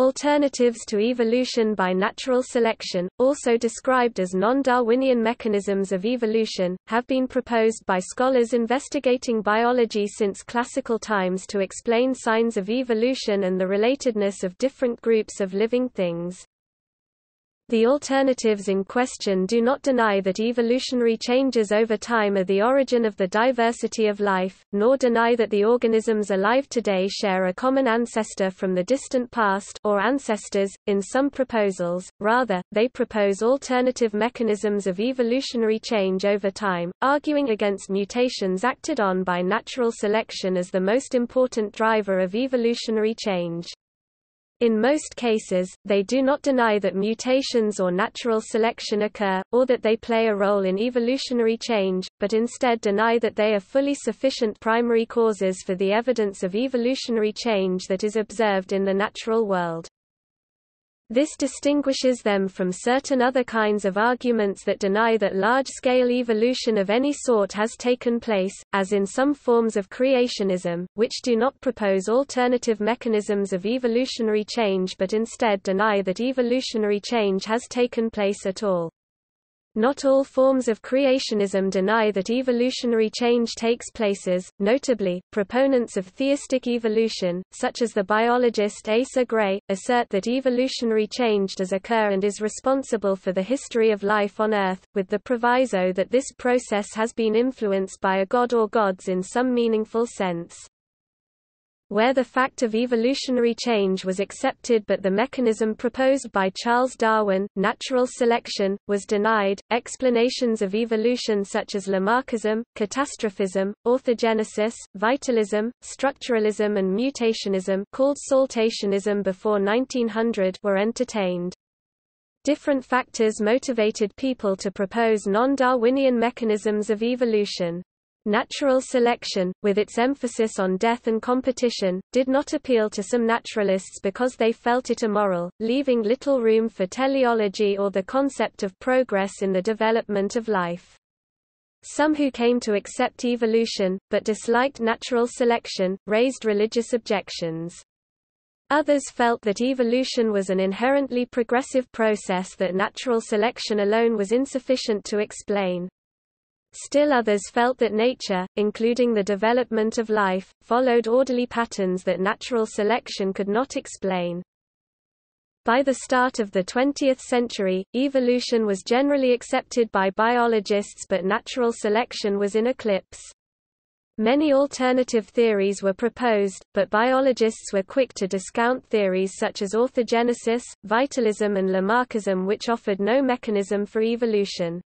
Alternatives to evolution by natural selection, also described as non-Darwinian mechanisms of evolution, have been proposed by scholars investigating biology since classical times to explain signs of evolution and the relatedness of different groups of living things. The alternatives in question do not deny that evolutionary changes over time are the origin of the diversity of life, nor deny that the organisms alive today share a common ancestor from the distant past or ancestors. In some proposals, rather, they propose alternative mechanisms of evolutionary change over time, arguing against mutations acted on by natural selection as the most important driver of evolutionary change. In most cases, they do not deny that mutations or natural selection occur, or that they play a role in evolutionary change, but instead deny that they are fully sufficient primary causes for the evidence of evolutionary change that is observed in the natural world. This distinguishes them from certain other kinds of arguments that deny that large-scale evolution of any sort has taken place, as in some forms of creationism, which do not propose alternative mechanisms of evolutionary change but instead deny that evolutionary change has taken place at all. Not all forms of creationism deny that evolutionary change takes places, notably, proponents of theistic evolution, such as the biologist Asa Gray, assert that evolutionary change does occur and is responsible for the history of life on Earth, with the proviso that this process has been influenced by a god or gods in some meaningful sense where the fact of evolutionary change was accepted but the mechanism proposed by Charles Darwin, natural selection, was denied. Explanations of evolution such as Lamarckism, catastrophism, orthogenesis, vitalism, structuralism and mutationism called saltationism before 1900 were entertained. Different factors motivated people to propose non-Darwinian mechanisms of evolution. Natural selection, with its emphasis on death and competition, did not appeal to some naturalists because they felt it immoral, leaving little room for teleology or the concept of progress in the development of life. Some who came to accept evolution, but disliked natural selection, raised religious objections. Others felt that evolution was an inherently progressive process that natural selection alone was insufficient to explain. Still others felt that nature, including the development of life, followed orderly patterns that natural selection could not explain. By the start of the 20th century, evolution was generally accepted by biologists but natural selection was in eclipse. Many alternative theories were proposed, but biologists were quick to discount theories such as orthogenesis, vitalism and Lamarckism which offered no mechanism for evolution.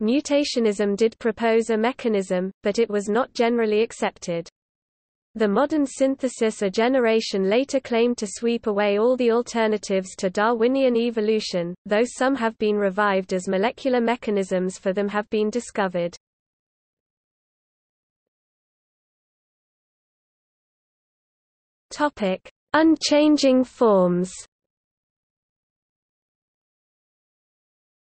Mutationism did propose a mechanism, but it was not generally accepted. The modern synthesis a generation later claimed to sweep away all the alternatives to Darwinian evolution, though some have been revived as molecular mechanisms for them have been discovered. Unchanging forms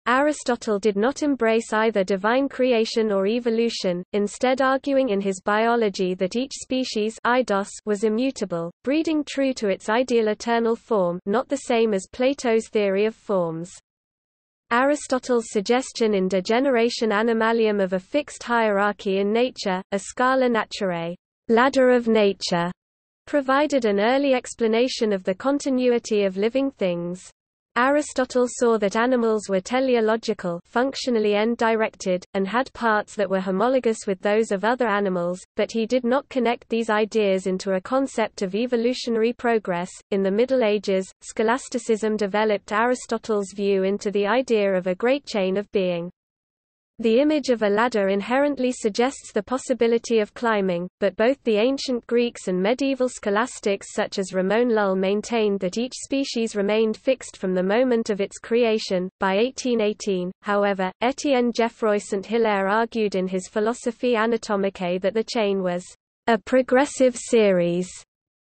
Aristotle did not embrace either divine creation or evolution, instead arguing in his biology that each species eidos was immutable, breeding true to its ideal eternal form not the same as Plato's theory of forms. Aristotle's suggestion in De Generatione Animalium of a fixed hierarchy in nature, a scala naturae ladder of nature, provided an early explanation of the continuity of living things. Aristotle saw that animals were teleological functionally end-directed, and had parts that were homologous with those of other animals, but he did not connect these ideas into a concept of evolutionary progress. In the Middle Ages, scholasticism developed Aristotle's view into the idea of a great chain of being. The image of a ladder inherently suggests the possibility of climbing, but both the ancient Greeks and medieval scholastics such as Ramon Lull maintained that each species remained fixed from the moment of its creation. By 1818, however, Étienne Geoffroy St. Hilaire argued in his Philosophie anatomique that the chain was a progressive series,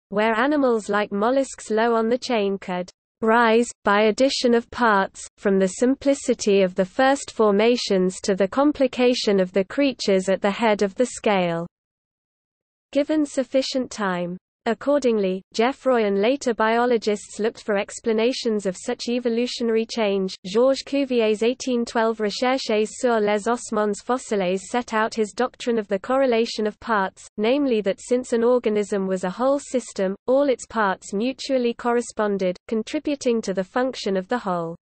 where animals like mollusks low on the chain could rise, by addition of parts, from the simplicity of the first formations to the complication of the creatures at the head of the scale. Given sufficient time, Accordingly, Geoffroy and later biologists looked for explanations of such evolutionary change. Georges Cuvier's 1812 Recherches sur les ossements fossiles set out his doctrine of the correlation of parts, namely that since an organism was a whole system, all its parts mutually corresponded, contributing to the function of the whole.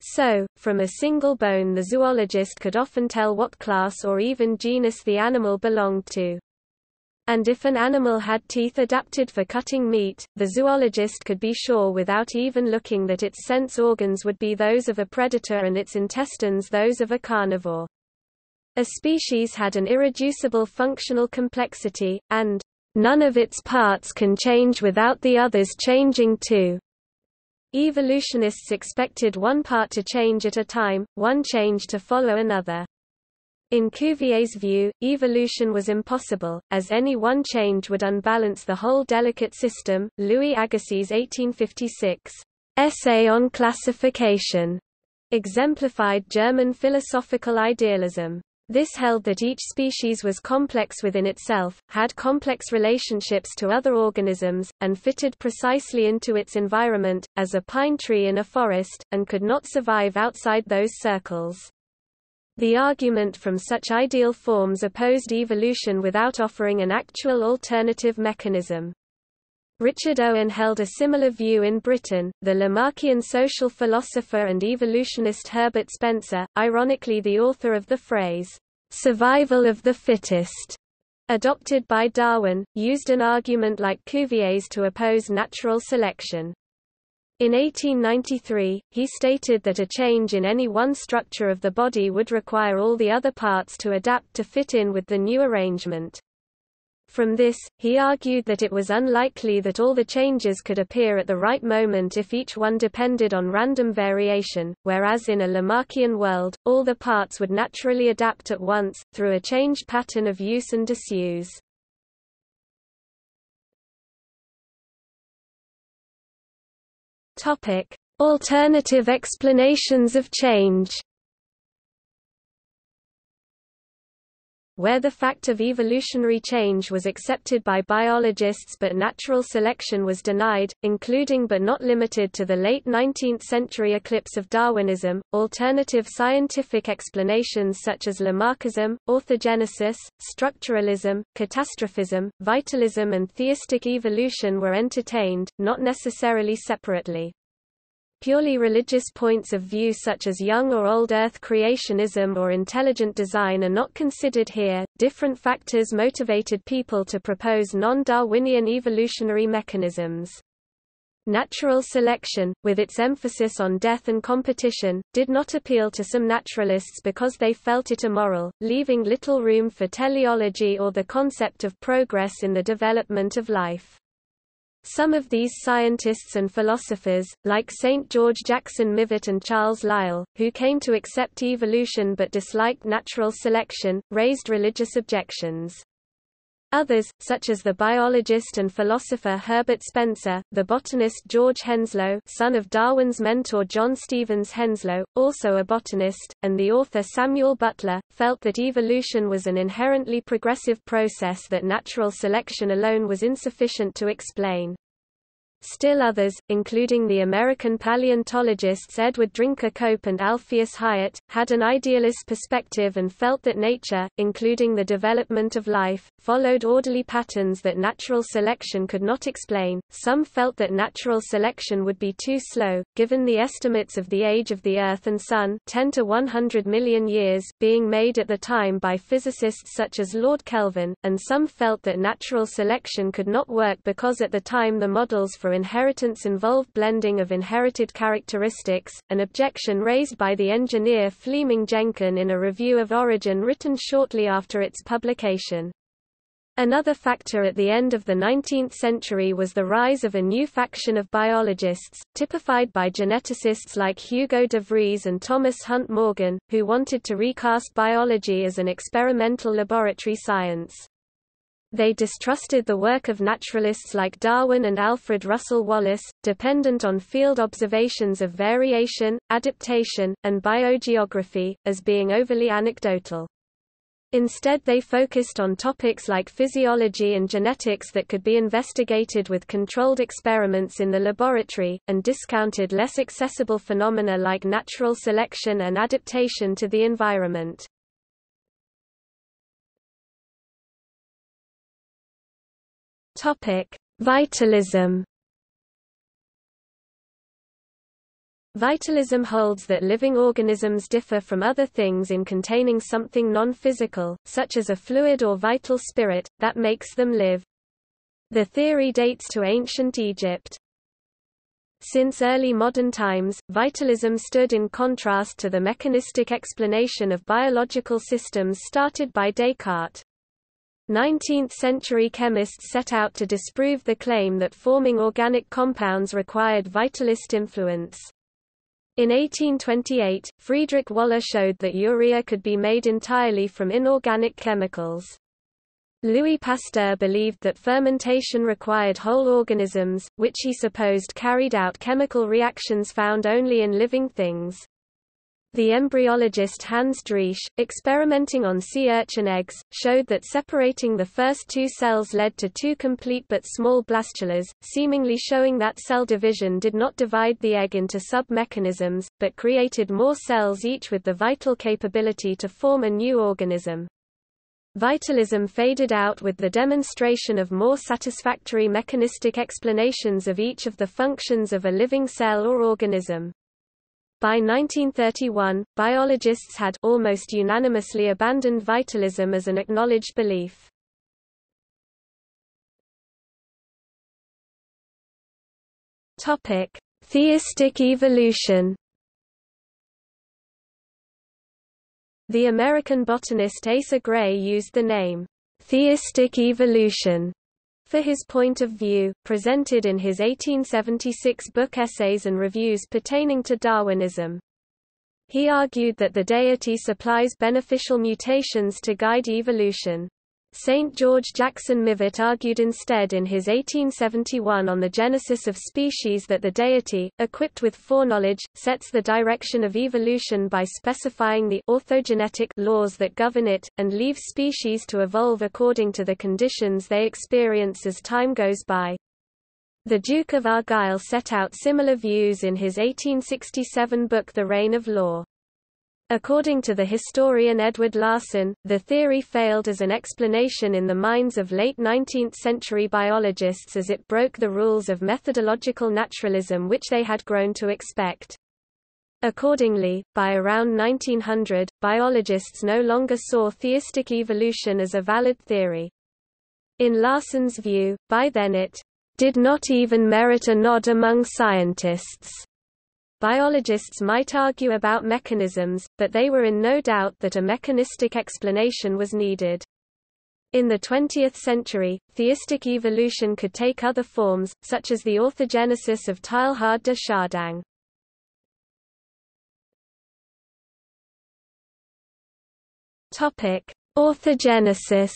So, from a single bone the zoologist could often tell what class or even genus the animal belonged to. And if an animal had teeth adapted for cutting meat, the zoologist could be sure without even looking that its sense organs would be those of a predator and its intestines those of a carnivore. A species had an irreducible functional complexity, and none of its parts can change without the others changing too. Evolutionists expected one part to change at a time, one change to follow another. In Cuvier's view, evolution was impossible, as any one change would unbalance the whole delicate system. Louis Agassiz 1856 Essay on Classification exemplified German philosophical idealism. This held that each species was complex within itself, had complex relationships to other organisms, and fitted precisely into its environment, as a pine tree in a forest, and could not survive outside those circles. The argument from such ideal forms opposed evolution without offering an actual alternative mechanism. Richard Owen held a similar view in Britain. The Lamarckian social philosopher and evolutionist Herbert Spencer, ironically the author of the phrase, survival of the fittest, adopted by Darwin, used an argument like Cuvier's to oppose natural selection. In 1893, he stated that a change in any one structure of the body would require all the other parts to adapt to fit in with the new arrangement. From this, he argued that it was unlikely that all the changes could appear at the right moment if each one depended on random variation, whereas in a Lamarckian world, all the parts would naturally adapt at once, through a changed pattern of use and disuse. Alternative explanations of change. Where the fact of evolutionary change was accepted by biologists but natural selection was denied, including but not limited to the late 19th-century eclipse of Darwinism, alternative scientific explanations such as Lamarckism, orthogenesis, structuralism, catastrophism, vitalism and theistic evolution were entertained, not necessarily separately. Purely religious points of view such as young or old earth creationism or intelligent design are not considered here. Different factors motivated people to propose non-Darwinian evolutionary mechanisms. Natural selection, with its emphasis on death and competition, did not appeal to some naturalists because they felt it immoral, leaving little room for teleology or the concept of progress in the development of life. Some of these scientists and philosophers, like St. George Jackson Mivart and Charles Lyell, who came to accept evolution but disliked natural selection, raised religious objections. Others, such as the biologist and philosopher Herbert Spencer, the botanist George Henslow son of Darwin's mentor John Stevens Henslow, also a botanist, and the author Samuel Butler, felt that evolution was an inherently progressive process that natural selection alone was insufficient to explain. Still others, including the American paleontologists Edward Drinker Cope and Alpheus Hyatt, had an idealist perspective and felt that nature, including the development of life, followed orderly patterns that natural selection could not explain. Some felt that natural selection would be too slow, given the estimates of the age of the Earth and Sun 10 to 100 million years being made at the time by physicists such as Lord Kelvin, and some felt that natural selection could not work because at the time the models for inheritance involved blending of inherited characteristics, an objection raised by the engineer Fleming Jenkin in a review of Origin written shortly after its publication. Another factor at the end of the 19th century was the rise of a new faction of biologists, typified by geneticists like Hugo de Vries and Thomas Hunt Morgan, who wanted to recast biology as an experimental laboratory science. They distrusted the work of naturalists like Darwin and Alfred Russel Wallace, dependent on field observations of variation, adaptation, and biogeography, as being overly anecdotal. Instead they focused on topics like physiology and genetics that could be investigated with controlled experiments in the laboratory, and discounted less accessible phenomena like natural selection and adaptation to the environment. Vitalism Vitalism holds that living organisms differ from other things in containing something non-physical, such as a fluid or vital spirit, that makes them live. The theory dates to ancient Egypt. Since early modern times, vitalism stood in contrast to the mechanistic explanation of biological systems started by Descartes. 19th-century chemists set out to disprove the claim that forming organic compounds required vitalist influence. In 1828, Friedrich Wöhler showed that urea could be made entirely from inorganic chemicals. Louis Pasteur believed that fermentation required whole organisms, which he supposed carried out chemical reactions found only in living things. The embryologist Hans Driesch, experimenting on sea urchin eggs, showed that separating the first two cells led to two complete but small blastulas, seemingly showing that cell division did not divide the egg into sub-mechanisms, but created more cells each with the vital capability to form a new organism. Vitalism faded out with the demonstration of more satisfactory mechanistic explanations of each of the functions of a living cell or organism. By 1931, biologists had almost unanimously abandoned vitalism as an acknowledged belief. Topic: Theistic evolution. The American botanist Asa Gray used the name theistic evolution for his point of view, presented in his 1876 book Essays and Reviews pertaining to Darwinism. He argued that the deity supplies beneficial mutations to guide evolution. St. George Jackson Mivart argued instead in his 1871 On the Genesis of Species that the deity, equipped with foreknowledge, sets the direction of evolution by specifying the orthogenetic laws that govern it, and leaves species to evolve according to the conditions they experience as time goes by. The Duke of Argyll set out similar views in his 1867 book The Reign of Law. According to the historian Edward Larson, the theory failed as an explanation in the minds of late 19th-century biologists as it broke the rules of methodological naturalism which they had grown to expect. Accordingly, by around 1900, biologists no longer saw theistic evolution as a valid theory. In Larson's view, by then it did not even merit a nod among scientists. Biologists might argue about mechanisms, but they were in no doubt that a mechanistic explanation was needed. In the 20th century, theistic evolution could take other forms, such as the orthogenesis of Teilhard de Chardin. Orthogenesis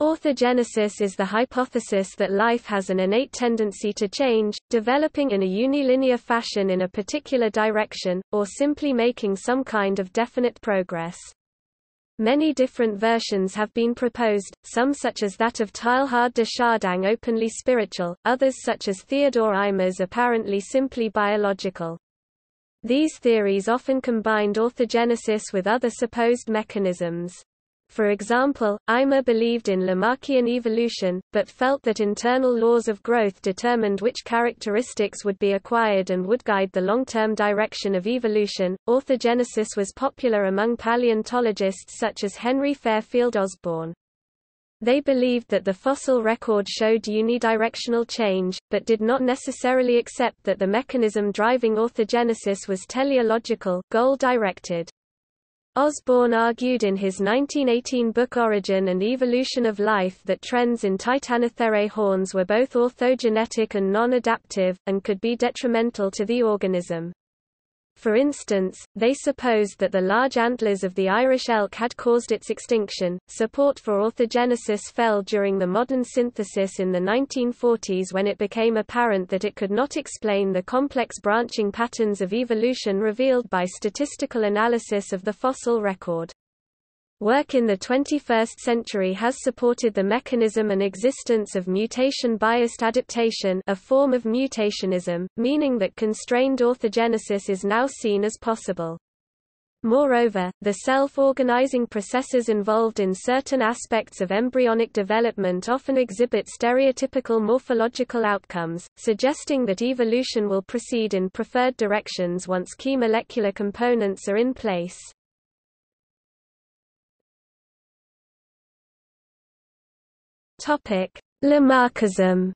Orthogenesis is the hypothesis that life has an innate tendency to change, developing in a unilinear fashion in a particular direction, or simply making some kind of definite progress. Many different versions have been proposed, some such as that of Teilhard de Chardin openly spiritual, others such as Theodor Eimer's apparently simply biological. These theories often combined orthogenesis with other supposed mechanisms. For example, Eimer believed in Lamarckian evolution, but felt that internal laws of growth determined which characteristics would be acquired and would guide the long-term direction of evolution. Orthogenesis was popular among paleontologists such as Henry Fairfield Osborn. They believed that the fossil record showed unidirectional change, but did not necessarily accept that the mechanism driving orthogenesis was teleological goal-directed. Osborn argued in his 1918 book Origin and Evolution of Life that trends in Titanotherae horns were both orthogenetic and non-adaptive, and could be detrimental to the organism. For instance, they supposed that the large antlers of the Irish elk had caused its extinction. Support for orthogenesis fell during the modern synthesis in the 1940s when it became apparent that it could not explain the complex branching patterns of evolution revealed by statistical analysis of the fossil record. Work in the 21st century has supported the mechanism and existence of mutation-biased adaptation a form of mutationism, meaning that constrained orthogenesis is now seen as possible. Moreover, the self-organizing processes involved in certain aspects of embryonic development often exhibit stereotypical morphological outcomes, suggesting that evolution will proceed in preferred directions once key molecular components are in place. Topic: Lamarckism.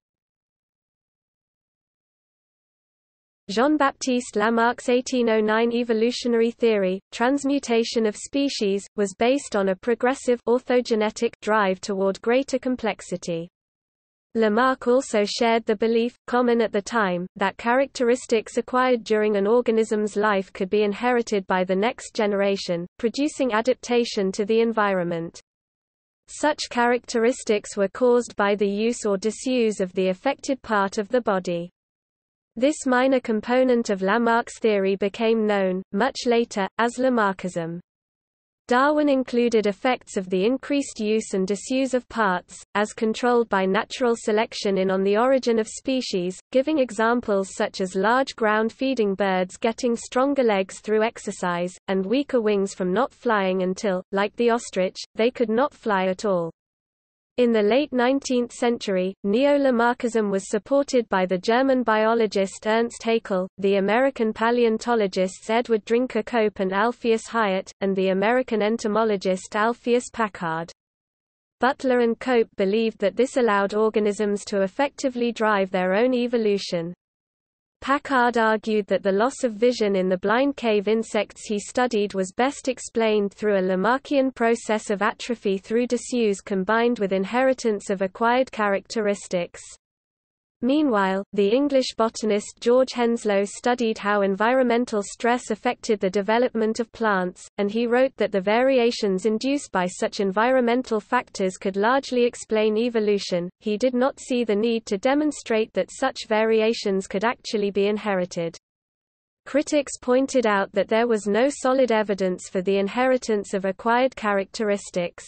Jean-Baptiste Lamarck's 1809 evolutionary theory, transmutation of species, was based on a progressive orthogenetic drive toward greater complexity. Lamarck also shared the belief, common at the time, that characteristics acquired during an organism's life could be inherited by the next generation, producing adaptation to the environment. Such characteristics were caused by the use or disuse of the affected part of the body. This minor component of Lamarck's theory became known, much later, as Lamarckism. Darwin included effects of the increased use and disuse of parts, as controlled by natural selection in On the Origin of Species, giving examples such as large ground-feeding birds getting stronger legs through exercise, and weaker wings from not flying until, like the ostrich, they could not fly at all. In the late 19th century, Neo-Lamarckism was supported by the German biologist Ernst Haeckel, the American paleontologists Edward Drinker Cope and Alpheus Hyatt, and the American entomologist Alpheus Packard. Butler and Cope believed that this allowed organisms to effectively drive their own evolution. Packard argued that the loss of vision in the blind cave insects he studied was best explained through a Lamarckian process of atrophy through disuse combined with inheritance of acquired characteristics. Meanwhile, the English botanist George Henslow studied how environmental stress affected the development of plants, and he wrote that the variations induced by such environmental factors could largely explain evolution. He did not see the need to demonstrate that such variations could actually be inherited. Critics pointed out that there was no solid evidence for the inheritance of acquired characteristics.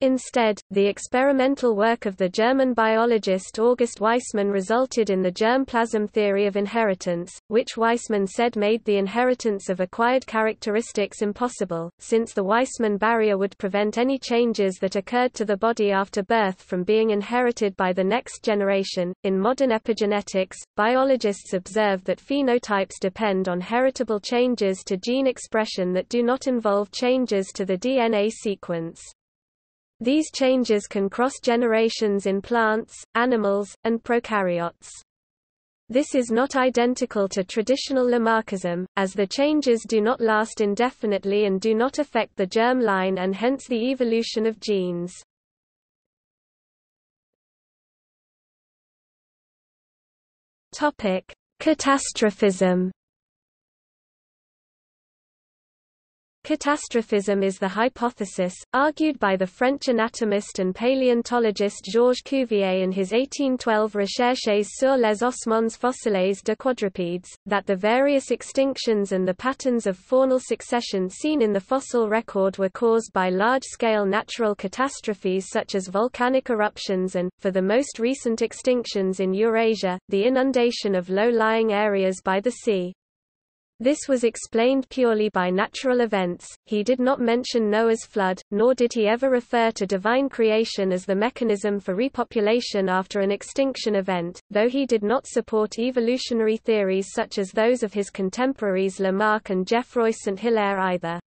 Instead, the experimental work of the German biologist August Weismann resulted in the germplasm theory of inheritance, which Weismann said made the inheritance of acquired characteristics impossible, since the Weismann barrier would prevent any changes that occurred to the body after birth from being inherited by the next generation. In modern epigenetics, biologists observe that phenotypes depend on heritable changes to gene expression that do not involve changes to the DNA sequence. These changes can cross generations in plants, animals, and prokaryotes. This is not identical to traditional Lamarckism, as the changes do not last indefinitely and do not affect the germ line and hence the evolution of genes. Catastrophism Catastrophism is the hypothesis, argued by the French anatomist and paleontologist Georges Cuvier in his 1812 Recherches sur les ossements fossiles de quadrupèdes, that the various extinctions and the patterns of faunal succession seen in the fossil record were caused by large-scale natural catastrophes such as volcanic eruptions and, for the most recent extinctions in Eurasia, the inundation of low-lying areas by the sea. This was explained purely by natural events, he did not mention Noah's flood, nor did he ever refer to divine creation as the mechanism for repopulation after an extinction event, though he did not support evolutionary theories such as those of his contemporaries Lamarck and Geoffroy St. Hilaire either.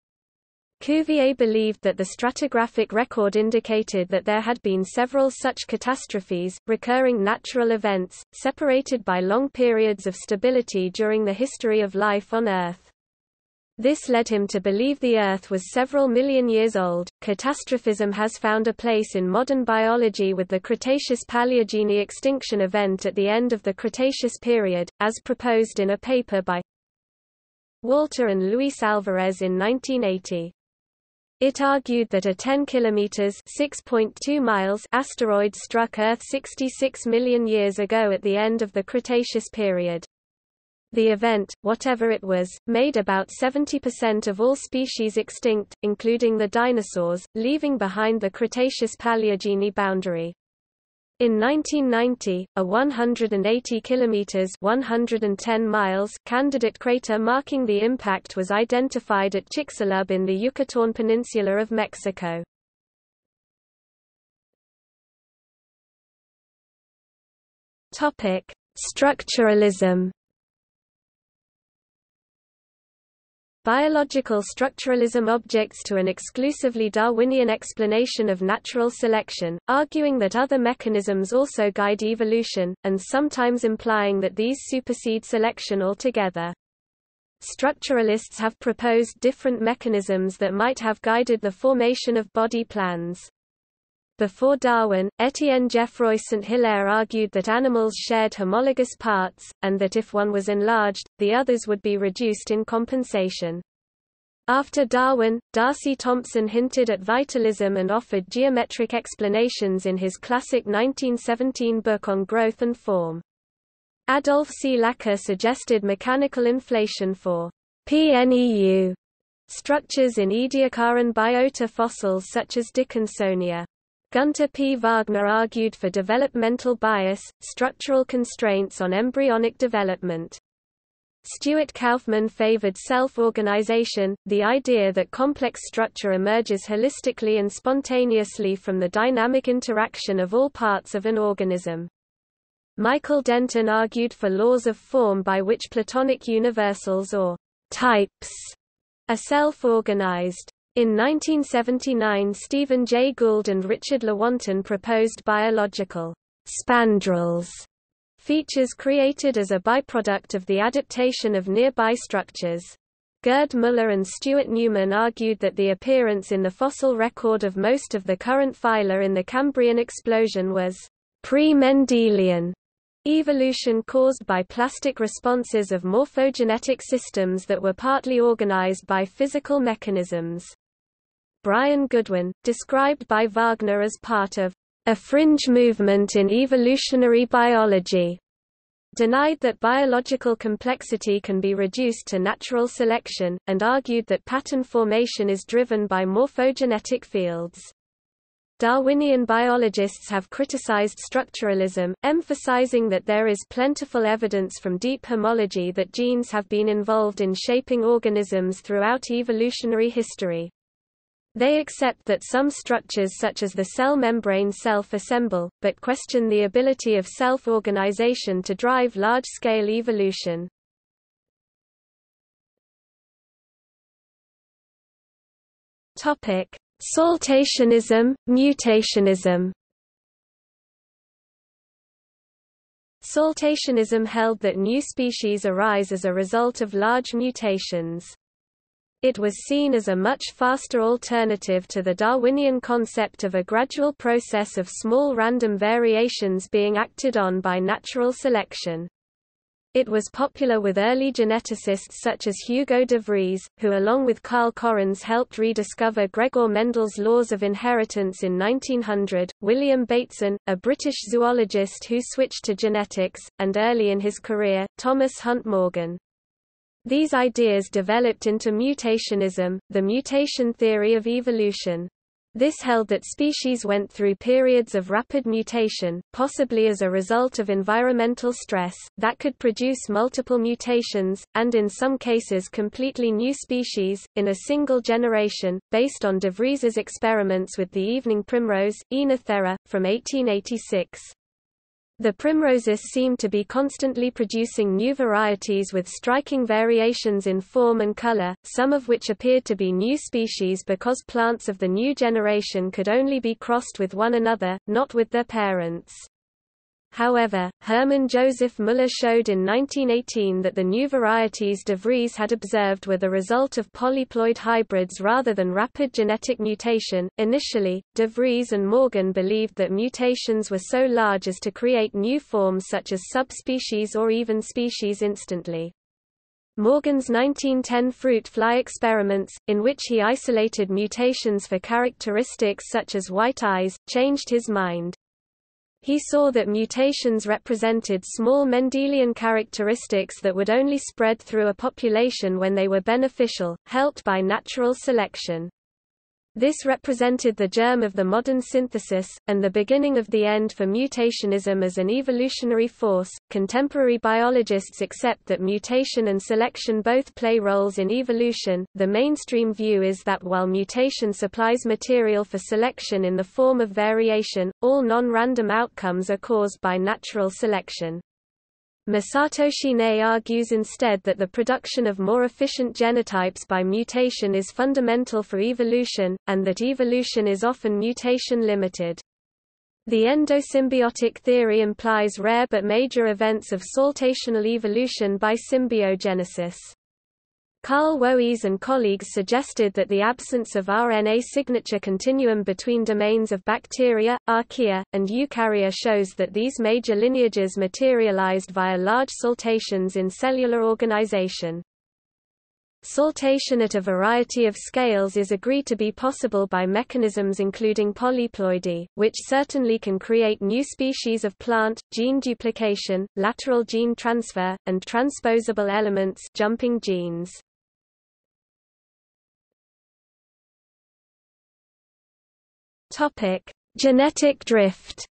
Cuvier believed that the stratigraphic record indicated that there had been several such catastrophes, recurring natural events, separated by long periods of stability during the history of life on Earth. This led him to believe the Earth was several million years old. Catastrophism has found a place in modern biology with the Cretaceous Paleogene extinction event at the end of the Cretaceous period, as proposed in a paper by Walter and Luis Alvarez in 1980. It argued that a 10 kilometers (6.2 miles) asteroid struck Earth 66 million years ago at the end of the Cretaceous period. The event, whatever it was, made about 70% of all species extinct, including the dinosaurs, leaving behind the Cretaceous-Paleogene boundary. In 1990, a 180 kilometers (110 miles) candidate crater marking the impact was identified at Chicxulub in the Yucatán Peninsula of Mexico. Topic: Structuralism Biological structuralism objects to an exclusively Darwinian explanation of natural selection, arguing that other mechanisms also guide evolution, and sometimes implying that these supersede selection altogether. Structuralists have proposed different mechanisms that might have guided the formation of body plans. Before Darwin, Étienne Geoffroy St. Hilaire argued that animals shared homologous parts, and that if one was enlarged, the others would be reduced in compensation. After Darwin, D'Arcy Thompson hinted at vitalism and offered geometric explanations in his classic 1917 book on growth and form. Adolf Seilacher suggested mechanical inflation for PNEU structures in Ediacaran biota fossils such as Dickinsonia. Gunter P. Wagner argued for developmental bias, structural constraints on embryonic development. Stuart Kauffman favored self-organization, the idea that complex structure emerges holistically and spontaneously from the dynamic interaction of all parts of an organism. Michael Denton argued for laws of form by which Platonic universals or types are self-organized. In 1979 Stephen Jay Gould and Richard Lewontin proposed biological spandrels, features created as a byproduct of the adaptation of nearby structures. Gerd Müller and Stuart Newman argued that the appearance in the fossil record of most of the current phyla in the Cambrian explosion was pre-Mendelian evolution caused by plastic responses of morphogenetic systems that were partly organized by physical mechanisms. Brian Goodwin, described by Wagner as part of a fringe movement in evolutionary biology, denied that biological complexity can be reduced to natural selection, and argued that pattern formation is driven by morphogenetic fields. Darwinian biologists have criticized structuralism, emphasizing that there is plentiful evidence from deep homology that genes have been involved in shaping organisms throughout evolutionary history. They accept that some structures such as the cell membrane self-assemble, but question the ability of self-organization to drive large-scale evolution. Saltationism, mutationism. Saltationism held that new species arise as a result of large mutations. It was seen as a much faster alternative to the Darwinian concept of a gradual process of small random variations being acted on by natural selection. It was popular with early geneticists such as Hugo de Vries, who along with Carl Correns helped rediscover Gregor Mendel's laws of inheritance in 1900, William Bateson, a British zoologist who switched to genetics, and early in his career, Thomas Hunt Morgan. These ideas developed into mutationism, the mutation theory of evolution. This held that species went through periods of rapid mutation, possibly as a result of environmental stress, that could produce multiple mutations, and in some cases completely new species, in a single generation, based on de Vries's experiments with the evening primrose, Oenothera, from 1886. The primroses seem to be constantly producing new varieties with striking variations in form and color, some of which appeared to be new species because plants of the new generation could only be crossed with one another, not with their parents. However, Hermann Joseph Müller showed in 1918 that the new varieties de Vries had observed were the result of polyploid hybrids rather than rapid genetic mutation. Initially, de Vries and Morgan believed that mutations were so large as to create new forms such as subspecies or even species instantly. Morgan's 1910 fruit fly experiments, in which he isolated mutations for characteristics such as white eyes, changed his mind. He saw that mutations represented small Mendelian characteristics that would only spread through a population when they were beneficial, helped by natural selection. This represented the germ of the modern synthesis, and the beginning of the end for mutationism as an evolutionary force. Contemporary biologists accept that mutation and selection both play roles in evolution. The mainstream view is that while mutation supplies material for selection in the form of variation, all non random outcomes are caused by natural selection. Masatoshi Nei argues instead that the production of more efficient genotypes by mutation is fundamental for evolution, and that evolution is often mutation-limited. The endosymbiotic theory implies rare but major events of saltational evolution by symbiogenesis. Carl Woese and colleagues suggested that the absence of RNA signature continuum between domains of bacteria, archaea, and eukarya shows that these major lineages materialized via large saltations in cellular organization. Saltation at a variety of scales is agreed to be possible by mechanisms including polyploidy, which certainly can create new species of plant, gene duplication, lateral gene transfer, and transposable elements jumping genes. Topic: Genetic drift.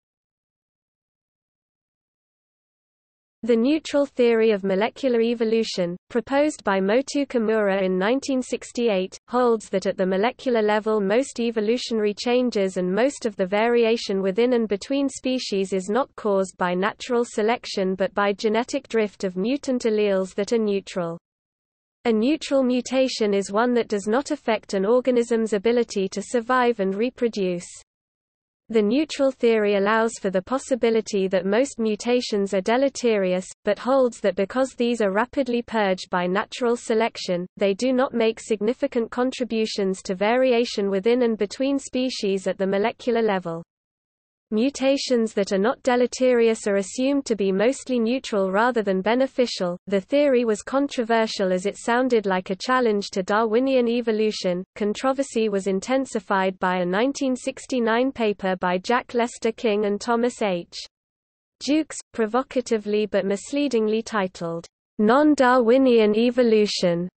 The neutral theory of molecular evolution, proposed by Motoo Kimura in 1968, holds that at the molecular level most evolutionary changes and most of the variation within and between species is not caused by natural selection but by genetic drift of mutant alleles that are neutral. A neutral mutation is one that does not affect an organism's ability to survive and reproduce. The neutral theory allows for the possibility that most mutations are deleterious, but holds that because these are rapidly purged by natural selection, they do not make significant contributions to variation within and between species at the molecular level. Mutations that are not deleterious are assumed to be mostly neutral rather than beneficial. The theory was controversial as it sounded like a challenge to Darwinian evolution. Controversy was intensified by a 1969 paper by Jack Lester King and Thomas H. Jukes, provocatively but misleadingly titled, Non-Darwinian Evolution.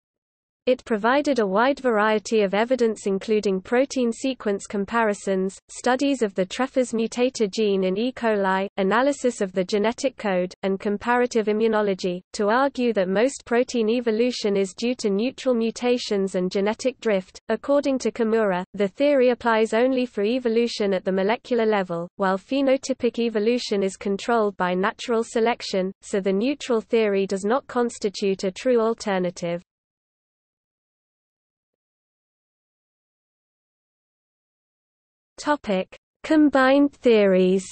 It provided a wide variety of evidence including protein sequence comparisons, studies of the Treffers mutator gene in E. coli, analysis of the genetic code, and comparative immunology, to argue that most protein evolution is due to neutral mutations and genetic drift. According to Kimura, the theory applies only for evolution at the molecular level, while phenotypic evolution is controlled by natural selection, so the neutral theory does not constitute a true alternative. Topic: Combined theories.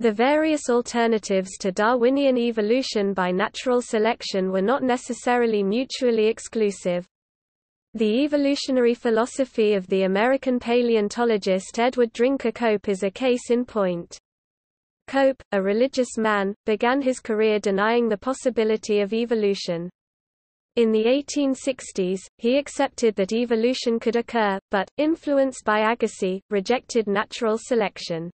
The various alternatives to Darwinian evolution by natural selection were not necessarily mutually exclusive. The evolutionary philosophy of the American paleontologist Edward Drinker Cope is a case in point. Cope, a religious man, began his career denying the possibility of evolution. In the 1860s, he accepted that evolution could occur, but, influenced by Agassiz, rejected natural selection.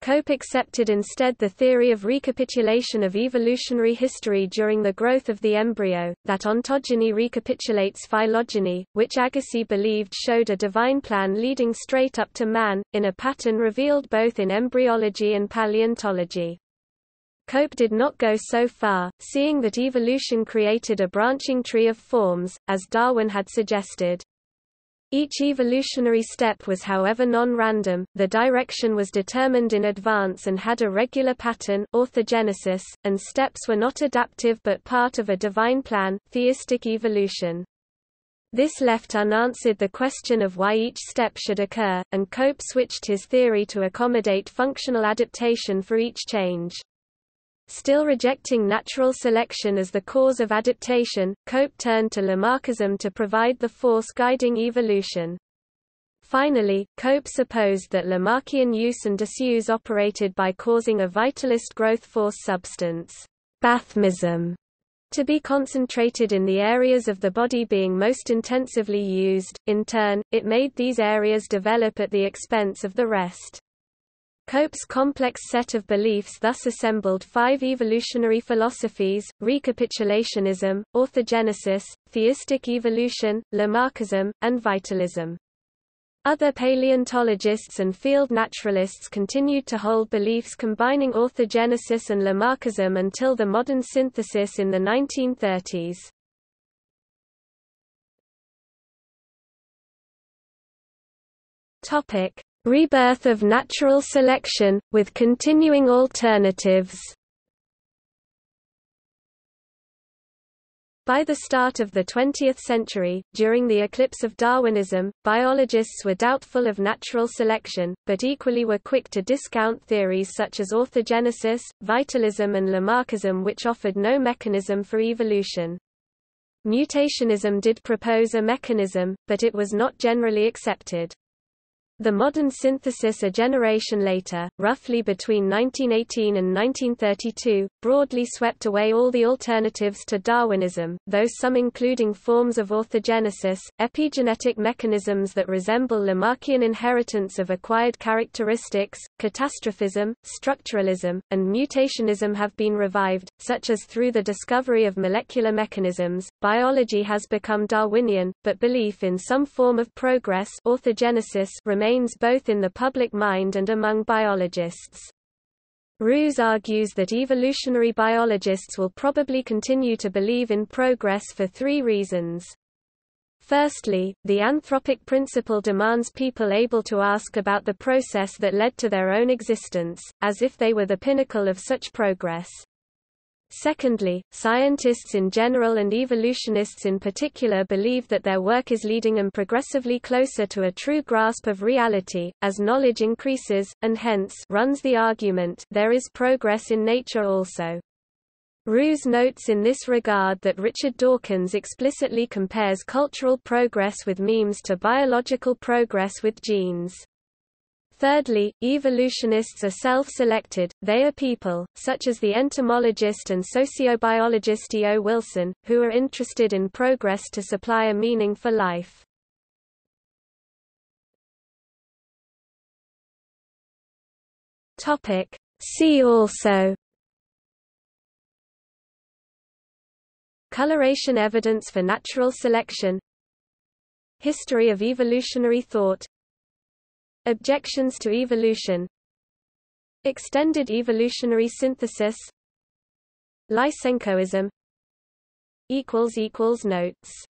Cope accepted instead the theory of recapitulation of evolutionary history during the growth of the embryo, that ontogeny recapitulates phylogeny, which Agassiz believed showed a divine plan leading straight up to man, in a pattern revealed both in embryology and paleontology. Cope did not go so far, seeing that evolution created a branching tree of forms, as Darwin had suggested. Each evolutionary step was however non-random, the direction was determined in advance and had a regular pattern orthogenesis, and steps were not adaptive but part of a divine plan theistic evolution. This left unanswered the question of why each step should occur, and Cope switched his theory to accommodate functional adaptation for each change. Still rejecting natural selection as the cause of adaptation, Cope turned to Lamarckism to provide the force guiding evolution. Finally, Cope supposed that Lamarckian use and disuse operated by causing a vitalist growth force substance. bathmism to be concentrated in the areas of the body being most intensively used, in turn, it made these areas develop at the expense of the rest. Cope's complex set of beliefs thus assembled five evolutionary philosophies, recapitulationism, orthogenesis, theistic evolution, Lamarckism, and vitalism. Other paleontologists and field naturalists continued to hold beliefs combining orthogenesis and Lamarckism until the modern synthesis in the 1930s. Topic: Rebirth of natural selection with continuing alternatives. By the start of the 20th century, during the eclipse of Darwinism, biologists were doubtful of natural selection, but equally were quick to discount theories such as orthogenesis, vitalism and Lamarckism which offered no mechanism for evolution. Mutationism did propose a mechanism, but it was not generally accepted. The modern synthesis a generation later, roughly between 1918 and 1932, broadly swept away all the alternatives to Darwinism, though some including forms of orthogenesis, epigenetic mechanisms that resemble Lamarckian inheritance of acquired characteristics, catastrophism, structuralism, and mutationism have been revived, such as through the discovery of molecular mechanisms. Biology has become Darwinian, but belief in some form of progress orthogenesis remains remains both in the public mind and among biologists. Ruse argues that evolutionary biologists will probably continue to believe in progress for three reasons. Firstly, the anthropic principle demands people able to ask about the process that led to their own existence, as if they were the pinnacle of such progress. Secondly, scientists in general and evolutionists in particular believe that their work is leading them progressively closer to a true grasp of reality, as knowledge increases, and hence runs the argument there is progress in nature also. Ruse notes in this regard that Richard Dawkins explicitly compares cultural progress with memes to biological progress with genes. Thirdly, evolutionists are self-selected, they are people, such as the entomologist and sociobiologist E. O. Wilson, who are interested in progress to supply a meaning for life. See also Coloration evidence for natural selection History of evolutionary thought Objections to evolution. Extended evolutionary synthesis. Lysenkoism. Notes